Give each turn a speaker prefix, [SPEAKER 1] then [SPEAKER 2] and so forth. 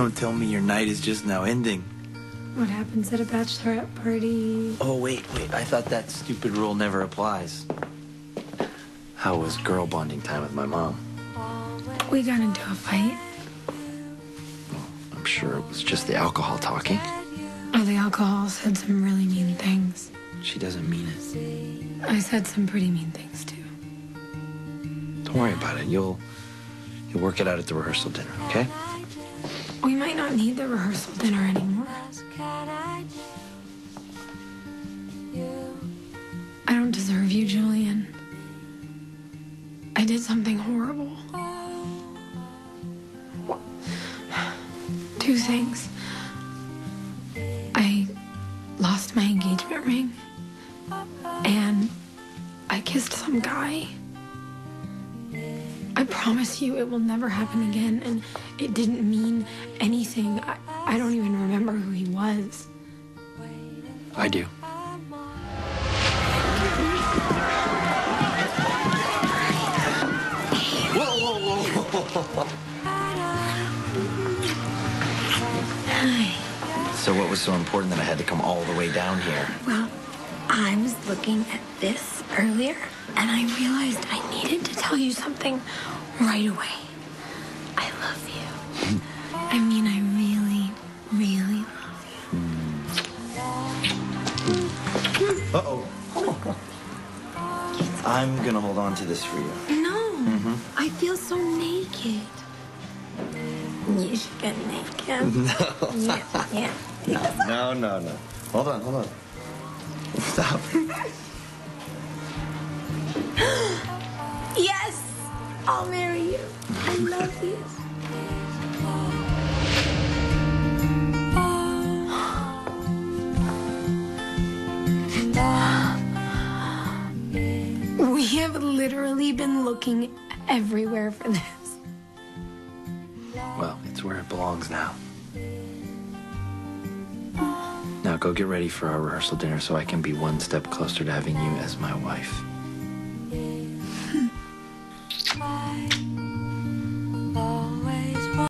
[SPEAKER 1] Don't tell me your night is just now ending.
[SPEAKER 2] What happens at a bachelorette party?
[SPEAKER 1] Oh, wait, wait. I thought that stupid rule never applies. How was girl bonding time with my mom?
[SPEAKER 2] We got into a fight.
[SPEAKER 1] I'm sure it was just the alcohol talking.
[SPEAKER 2] Oh, the alcohol said some really mean things.
[SPEAKER 1] She doesn't mean it.
[SPEAKER 2] I said some pretty mean things too.
[SPEAKER 1] Don't worry about it. You'll you'll work it out at the rehearsal dinner, okay?
[SPEAKER 2] Not need the rehearsal dinner anymore. I don't deserve you, Julian. I did something horrible. Two things. I lost my engagement ring, and I kissed some guy. I promise you it will never happen again, and it didn't mean anything. I, I don't even remember who he was.
[SPEAKER 1] I do. Whoa, whoa, whoa, So what was so important that I had to come all the way down here?
[SPEAKER 2] Well, looking at this earlier, and I realized I needed to tell you something right away. I love you. I mean, I really, really love you.
[SPEAKER 1] Uh-oh. I'm gonna hold on to this for you.
[SPEAKER 2] No, Mhm. I feel so naked. You should get naked.
[SPEAKER 1] No.
[SPEAKER 2] Yeah, yeah.
[SPEAKER 1] No, no, no. Hold on, hold on. Stop.
[SPEAKER 2] Yes, I'll marry you. I love you. We have literally been looking everywhere for this.
[SPEAKER 1] Well, it's where it belongs now. Now go get ready for our rehearsal dinner so I can be one step closer to having you as my wife.